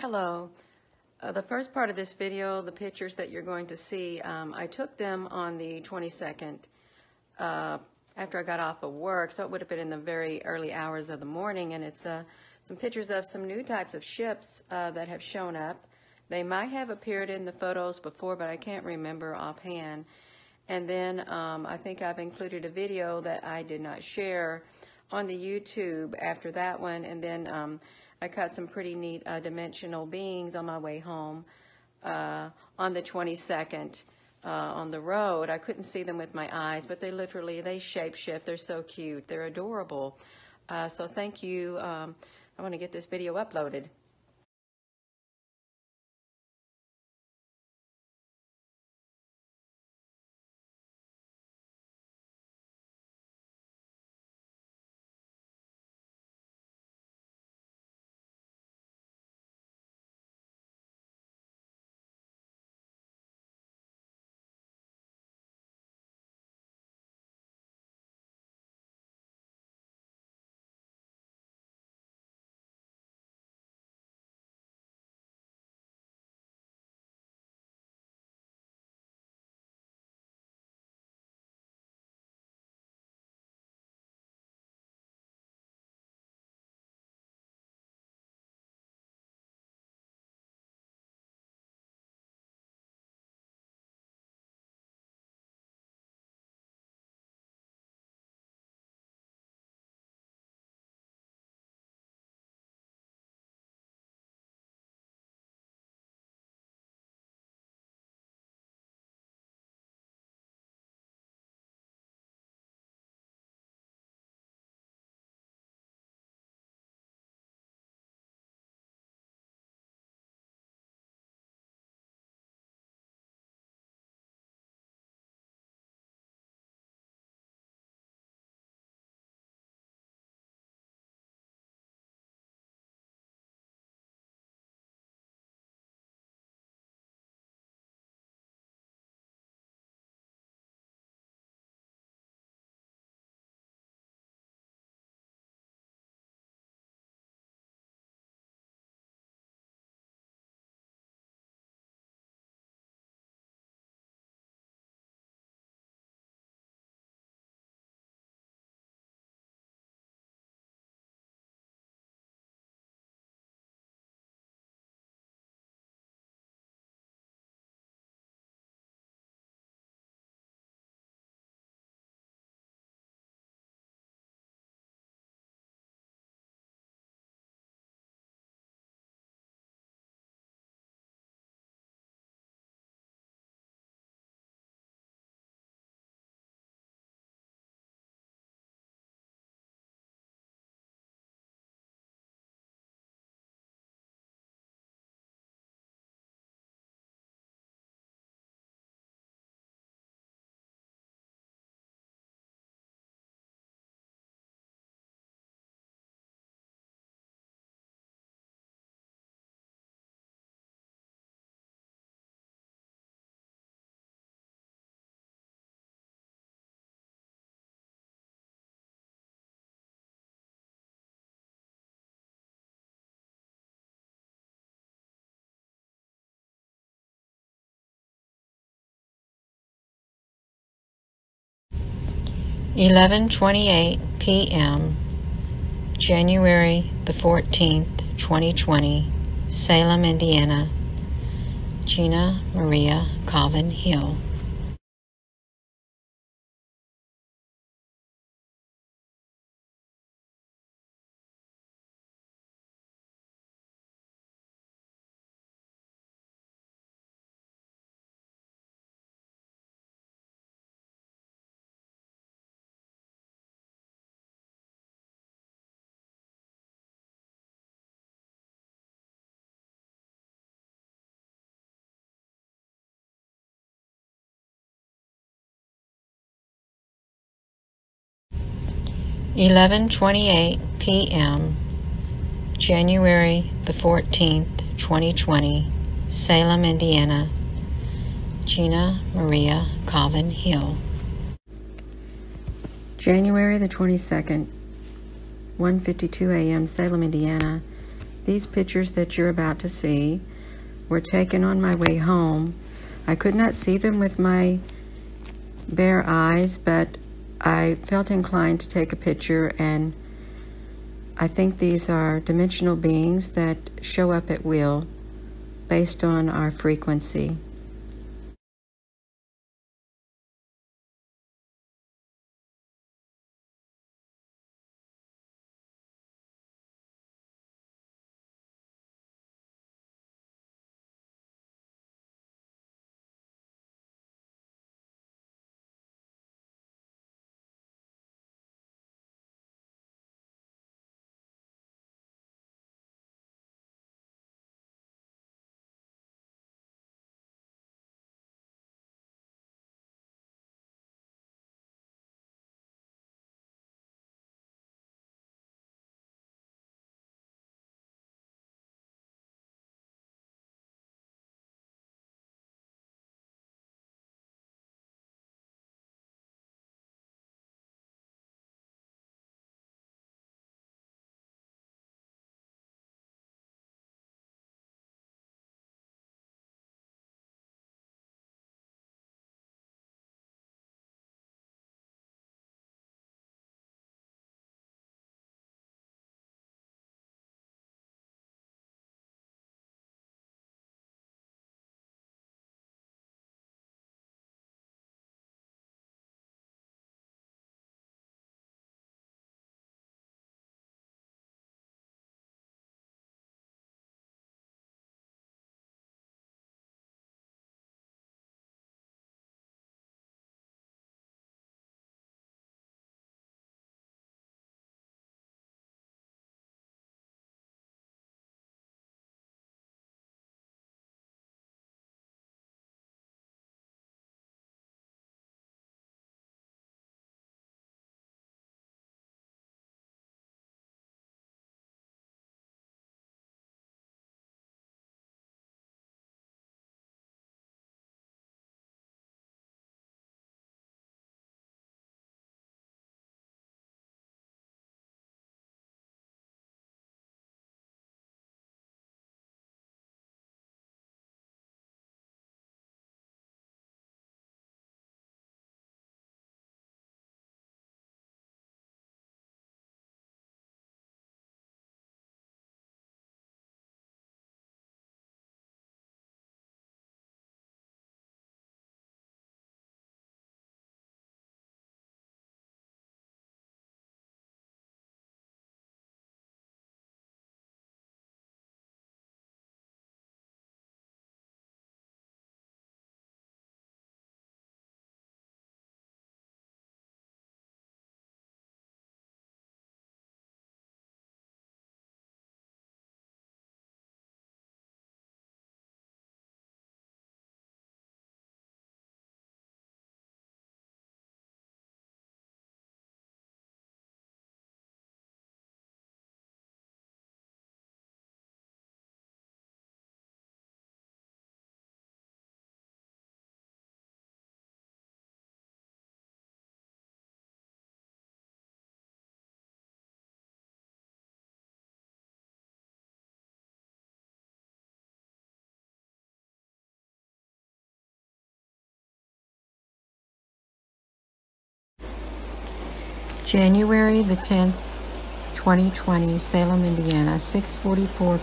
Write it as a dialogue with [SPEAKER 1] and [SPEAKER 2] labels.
[SPEAKER 1] Hello. Uh, the first part of this video, the pictures that you're going to see, um, I took them on the 22nd uh, after I got off of work, so it would have been in the very early hours of the morning, and it's uh, some pictures of some new types of ships uh, that have shown up. They might have appeared in the photos before, but I can't remember offhand. And then um, I think I've included a video that I did not share on the YouTube after that one, and then um, I caught some pretty neat uh, dimensional beings on my way home uh, on the 22nd uh, on the road. I couldn't see them with my eyes, but they literally, they shapeshift. They're so cute. They're adorable. Uh, so thank you. Um, I want to get this video uploaded. Eleven twenty-eight p.m. January the fourteenth, twenty twenty, Salem, Indiana. Gina Maria Colvin Hill. Eleven twenty-eight p.m. January the fourteenth, twenty twenty, Salem, Indiana. Gina Maria Colvin Hill. January the twenty-second, one fifty-two a.m. Salem, Indiana. These pictures that you're about to see were taken on my way home. I could not see them with my bare eyes, but I felt inclined to take a picture, and I think these are dimensional beings that show up at will based on our frequency. January the 10th, 2020, Salem, Indiana, 6:44